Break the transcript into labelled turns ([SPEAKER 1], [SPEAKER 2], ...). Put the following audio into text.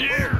[SPEAKER 1] Here!